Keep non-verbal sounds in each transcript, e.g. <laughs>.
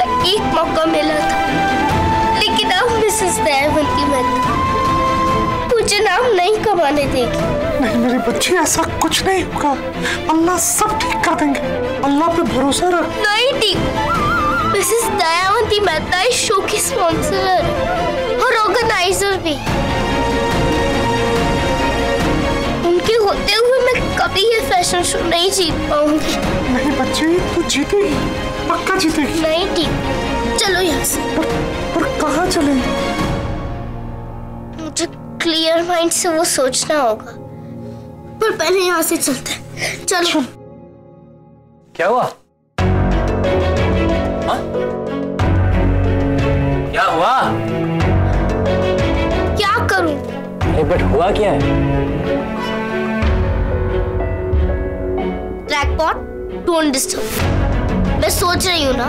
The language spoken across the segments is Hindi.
एक मौका मिला था। लेकिन अब मिसेस दयावंती मेहता मुझे नाम नहीं कमाने देगी। नहीं मेरी बच्ची ऐसा कुछ नहीं होगा। अल्लाह सब ठीक कर देंगे। अल्लाह पे भरोसा रख। नहीं ठीक। मिसेस दयावंती मेहता इस शो की स्पॉन्सर और ऑर्गेनाइजर भी। उनके होते हुए मैं कभी ये फ़ैशन शो नहीं जीत पाऊँगी। नहीं बच्ची तू जीतेगी पक्का जीतेगी नहीं ठीक चलो यहाँ से। पर, पर कहाँ चले? मुझे क्लियर माइंड से वो सोचना होगा। पर पहले यहाँ से चलते हैं। चलो। क्या हुआ? हाँ? क्या हुआ? क्या करूँ? एक बट हुआ क्या है? ट्रैकपॉट डोंट डिस्टर्ब मैं सोच रही हूँ ना।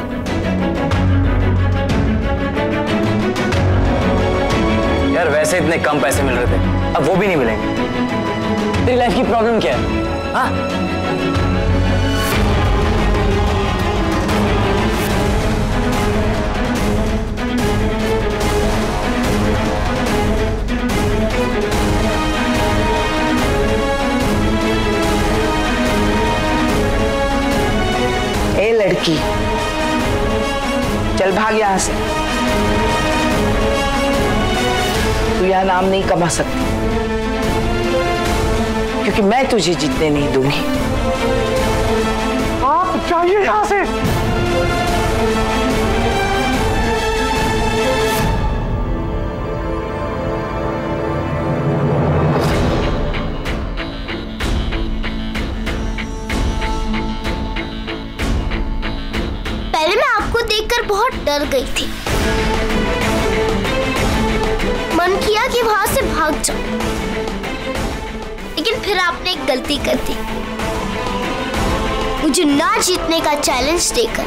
यार, वैसे इतने कम पैसे मिल रहे थे। अब वो भी नहीं मिलेंगे। तेरी लाइफ की प्रॉब्लम क्या है? हाँ? लड़की। चल भाग यहाँ से। तू यह नाम नहीं कमा सकती। क्योंकि मैं तुझे जीतने नहीं दूँगी। आप जाइए यहाँ से। आपको देखकर बहुत डर गई थी। मन किया कि वहाँ से भाग जाऊँ। लेकिन फिर आपने एक गलती कर दी। मुझे ना जीतने का चैलेंज देकर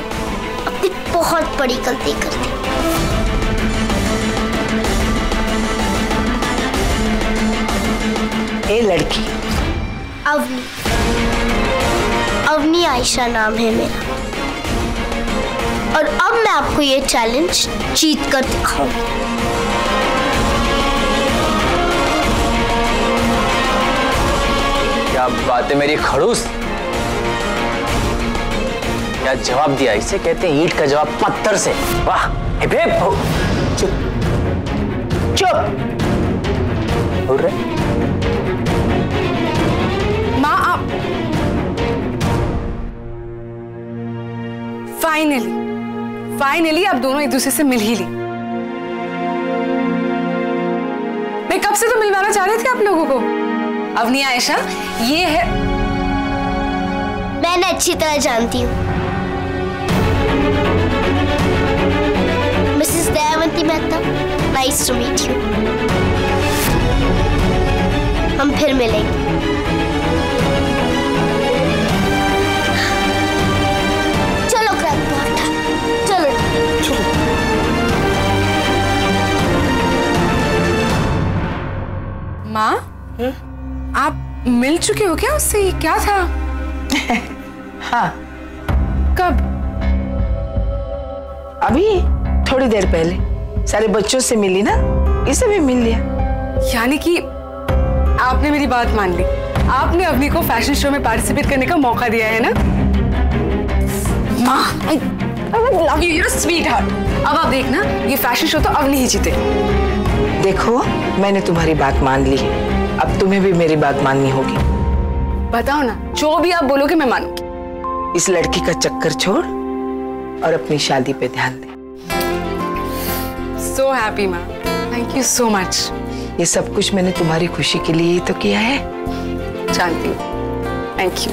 अपनी बहुत बड़ी गलती कर दी। ए लड़की। अवनी। अवनी आयशा नाम है मेरा। और अब मैं आपको ये चैलेंज जीत कर दिखाऊँगी क्या बात है मेरी खड़ूस? क्या जवाब दिया? इसे कहते हैं ईट का जवाब पत्थर से। वाह चुप। चुप। बोल रहे? माँ आप फाइनली फाइनली आप दोनों एक दूसरे से मिल ही ली। मैं कब से तो मिलवाना चाह रही थी आप लोगों को? अवनी, आयशा, ये है मैंने अच्छी तरह जानती हूँ। Mrs Dayavanti Mehta nice to meet you हम फिर मिलेंगे। मिल चुके हो क्या उससे? क्या था? <laughs> हाँ। कब? अभी थोड़ी देर पहले। सारे बच्चों से मिली ना? इसे भी मिल लिया। यानी कि आपने मेरी बात मान ली। आपने अवनी को फ़ैशन शो में पार्टिसिपेट करने का मौका दिया है ना? माँ love you you sweetheart. अब आप देखना ये फ़ैशन शो तो अवनी ही जीते। देखो मैंने तुम्हारी बात मान ली अब तुम्हें भी मेरी बात माननी होगी। बताओ ना जो भी आप बोलोगे मैं मानूँगी। इस लड़की का चक्कर छोड़ और अपनी शादी पे ध्यान दे। सो हैप्पी माँ थैंक यू सो मच ये सब कुछ मैंने तुम्हारी खुशी के लिए ही तो किया है। जानती हूँ। थैंक यू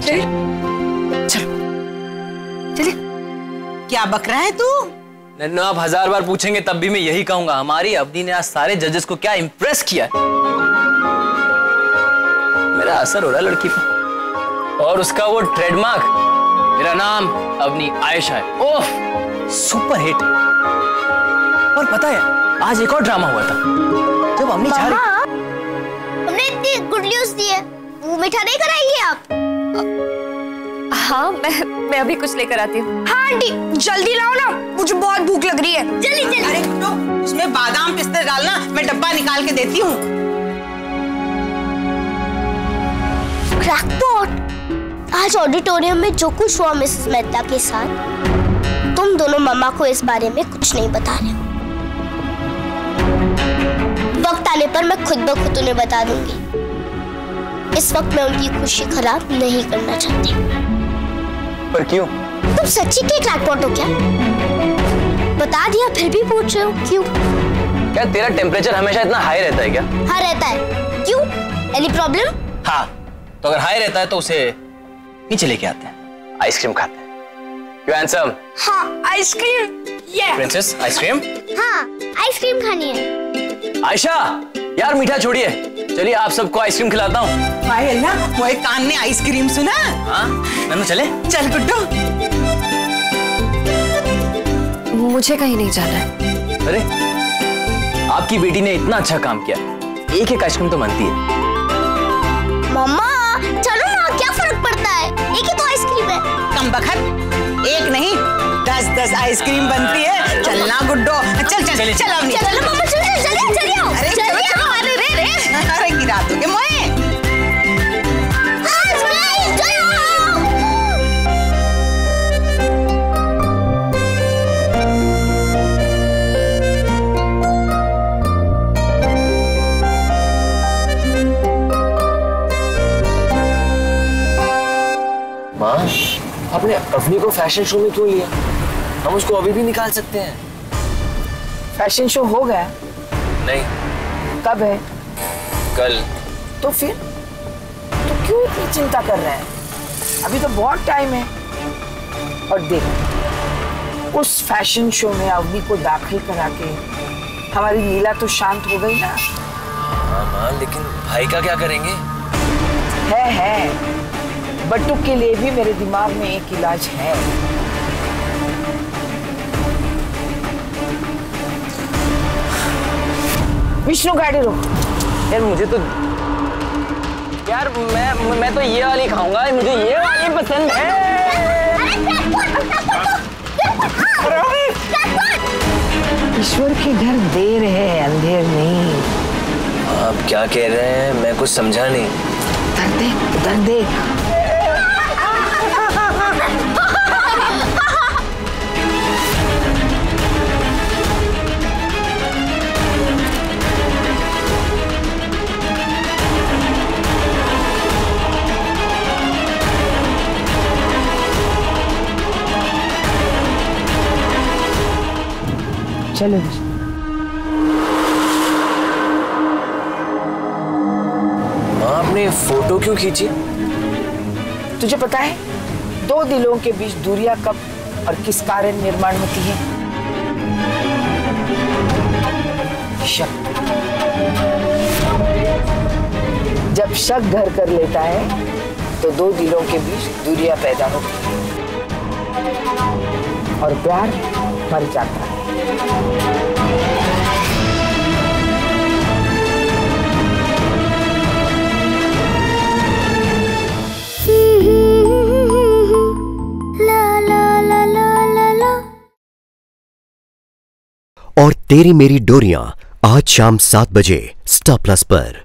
चलिए चलो। चलिए क्या बकरा है तू? नन्नू आप हज़ार बार पूछेंगे तब भी मैं यही कहूँगा। हमारी अवधि ने आज सारे जजेस को क्या इंप्रेस किया है? मेरा असर हो रहा है लड़की पे। और उसका वो ट्रेडमार्क मेरा नाम अवनी आयशा है। ओह सुपर हिट और पता है आज एक और ड्रामा हुआ था। जब रही हाँ हमने इतनी गुड न्यूज़ दी है। वो मिठा नहीं कराएँगे आप। हाँ मैं मैं अभी कुछ लेकर आती हूँ। हाँ आंटी जल्दी लाओ ना। मुझे बहुत भूख लग रही है। जल्दी जल्दी। अरे तो उसमें बादाम पिस्ते डालना मैं डब्बा निकाल के देती हूँ। क्रैकपॉट आज ऑडिटोरियम में जो कुछ हुआ मिसेस मेहता के साथ तुम दोनों मम्मा को इस बारे में कुछ नहीं बता रहे हो। वक्त आने पर मैं खुद ब खुद उन्हें बता दूँगी। इस वक्त मैं उनकी खुशी खराब नहीं करना चाहती। पर क्यों? तुम सच्ची के क्रैकपॉट हो क्या? बता दिया फिर भी पूछ रहे हो क्यों? क्या तेरा टेम्परेचर हमेशा इतना हाई रहता है क्या? हाँ रहता है। क्यों? एनी प्रॉब्लम हाँ। तो अगर हाई रहता है तो उसे नीचे लेके आते हैं। आइसक्रीम खाते हैं। क्यों हैंडसम हाँ आइसक्रीम ये प्रिंसेस आइसक्रीम? हाँ आइसक्रीम खानी है। आयशा यार मीठा छोड़िए। चलिए आप सबको आइसक्रीम खिलाता हूँ। पायल ना मोए कान ने आइसक्रीम सुना? हाँ नन्नू चले। चल गुड्डू। मुझे कहीं नहीं जाना है। अरे आपकी बेटी ने इतना अच्छा काम किया। एक एक आइसक्रीम तो बनती है। मम्मा एक ही तो आइसक्रीम है। कम बखत। एक नहीं दस दस आइसक्रीम बनती है। चलना गुड्डो। चल चल चल चल चल चल चल चल चल चल, चलो। आपने अवनी को फ़ैशन शो में क्यों लिया? हम उसको अभी भी निकाल सकते हैं। फ़ैशन शो हो गया। नहीं। कब है? कल। तो फिर? तो क्यों इतनी चिंता कर रहे हैं? अभी तो बहुत टाइम है। और देख उस फ़ैशन शो में अवनी को दाखिल करा के हमारी लीला तो शांत हो गई ना। हाँ माँ लेकिन भाई का क्या करेंगे? है है। बट्टू के लिए भी मेरे दिमाग में एक इलाज है। विष्णु गाड़ी रोक। यार मुझे तो यार मैं मैं तो ये वाली खाऊँगा। मुझे ये वाली पसंद है। ईश्वर के घर देर है अंधेर नहीं। आप क्या कह रहे हैं? मैं कुछ समझा नहीं। उधर देख चलो। आपने फ़ोटो क्यों खींची? तुझे पता है दो दिलों के बीच दूरियाँ कब और किस कारण निर्माण होती है? शक। जब शक घर कर लेता है तो दो दिलों के बीच दूरियाँ पैदा होती हैं और प्यार मर जाता है। और तेरी मेरी डोरियाँ आज शाम सात बजे स्टार प्लस पर।